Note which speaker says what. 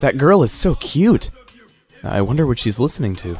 Speaker 1: That girl is so cute. I wonder what she's listening to.